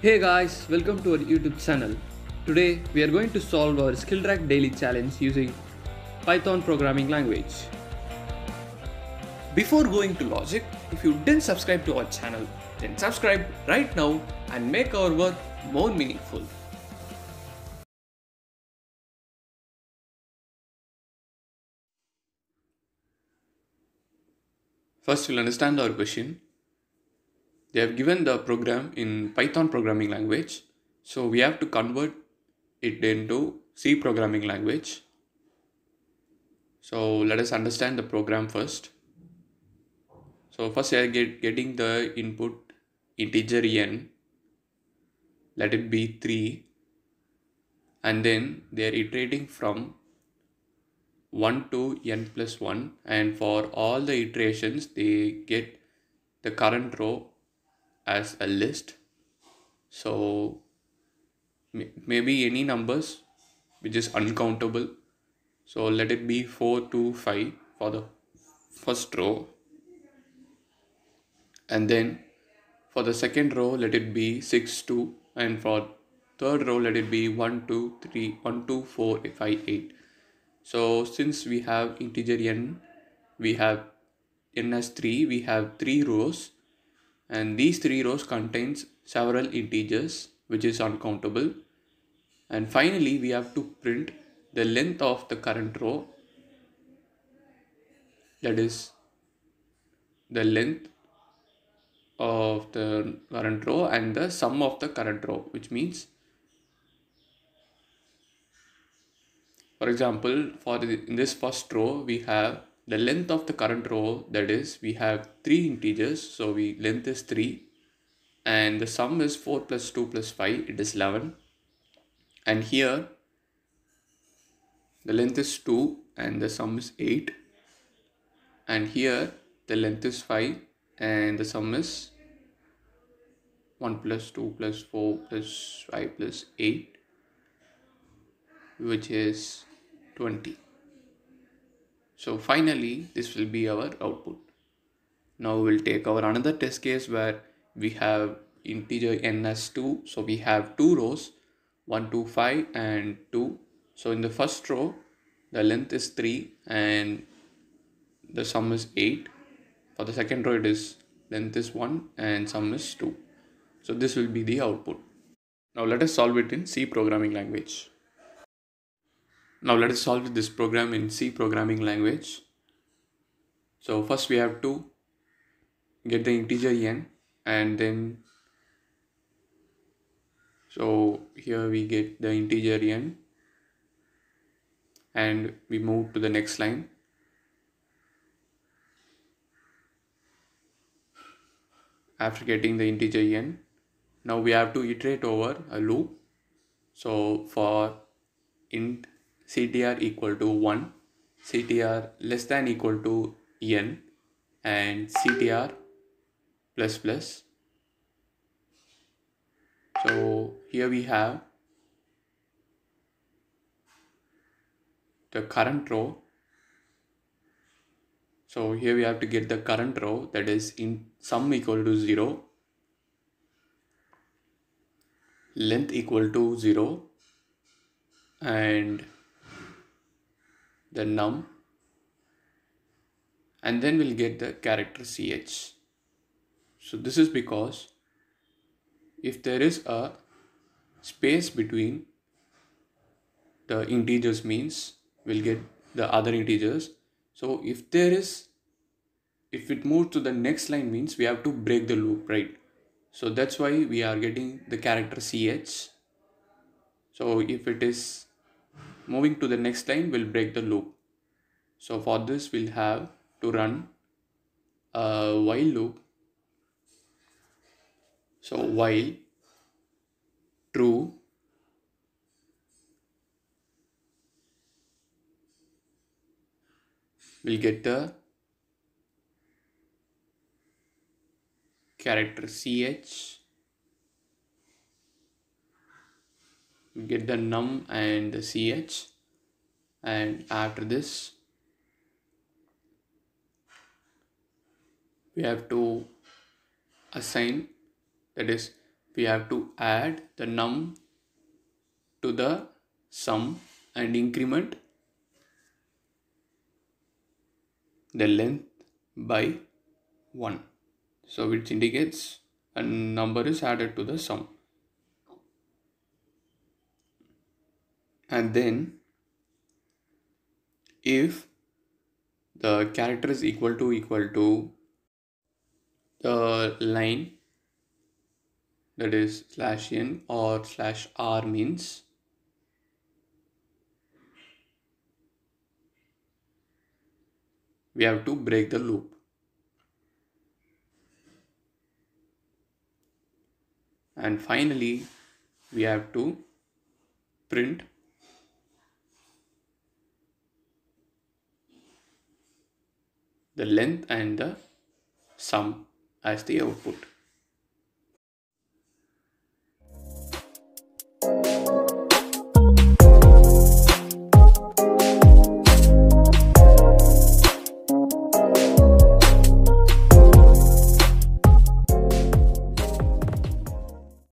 Hey guys, welcome to our YouTube channel. Today we are going to solve our SkillRack daily challenge using Python programming language. Before going to logic, if you didn't subscribe to our channel, then subscribe right now and make our work more meaningful. First, we'll understand our question. They have given the program in Python programming language, so we have to convert it into C programming language. So let us understand the program first. So first I get getting the input integer n, let it be 3 and then they are iterating from 1 to n plus 1 and for all the iterations they get the current row as a list. So maybe any numbers which is uncountable. So let it be 4 to 5 for the first row. And then for the second row let it be 6 2 and for third row let it be 1 2 3 1 2 4 5 8 so since we have integer n we have n as 3 we have 3 rows and these three rows contains several integers which is uncountable. And finally we have to print the length of the current row. That is the length of the current row and the sum of the current row which means for example for the, in this first row we have the length of the current row that is we have three integers so we length is 3 and the sum is 4 plus 2 plus 5 it is 11 and here the length is 2 and the sum is 8 and here the length is 5 and the sum is 1 plus 2 plus 4 plus 5 plus 8 which is 20 so finally this will be our output. Now we'll take our another test case where we have integer n as 2 so we have two rows 1 2 5 and 2 so in the first row the length is 3 and the sum is 8 for the second row it is length is 1 and sum is 2 so this will be the output. Now let us solve it in c programming language now let us solve this program in C programming language. So first we have to get the integer n and then so here we get the integer n and we move to the next line. After getting the integer n, now we have to iterate over a loop. So for int ctr equal to 1 ctr less than equal to n and ctr plus plus. So here we have the current row. So here we have to get the current row that is in sum equal to 0 length equal to 0 and the num and then we'll get the character ch so this is because if there is a space between the integers means we'll get the other integers. So if there is if it moves to the next line means we have to break the loop right? So that's why we are getting the character ch so if it is moving to the next line will break the loop. So for this we'll have to run a while loop. So while true we'll get the character ch get the num and the ch and after this we have to assign that is we have to add the num to the sum and increment the length by 1 so which indicates a number is added to the sum and then if the character is equal to equal to the line that is slash n or slash r means we have to break the loop. And finally we have to print the length and the sum as the output